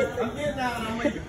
I'm getting out. I'm